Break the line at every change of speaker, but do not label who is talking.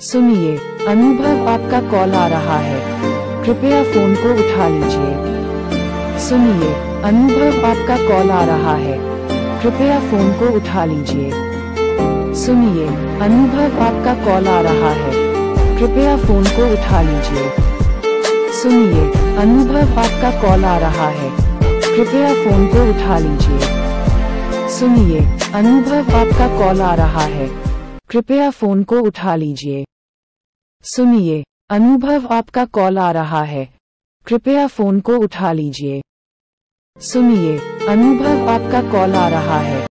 सुनिए, अनुभव आपका कॉल आ रहा है। कृपया फ़ोन को उठा लीजिए। सुनिए, अनुभव आपका कॉल आ रहा है। कृपया फ़ोन को उठा लीजिए। सुनिए, अनुभव आपका कॉल आ रहा है। कृपया फ़ोन को उठा लीजिए। सुनिए, अनुभव आपका कॉल आ रहा है। कृपया फ़ोन को उठा लीजिए। सुनिए, अनुभव आपका कॉल आ रहा है। कृपया फ़ोन को उठा लीजिए। सुनिए, अनुभव आपका कॉल आ रहा है। कृपया फ़ोन को उठा लीजिए। सुनिए, अनुभव आपका कॉल आ रहा है।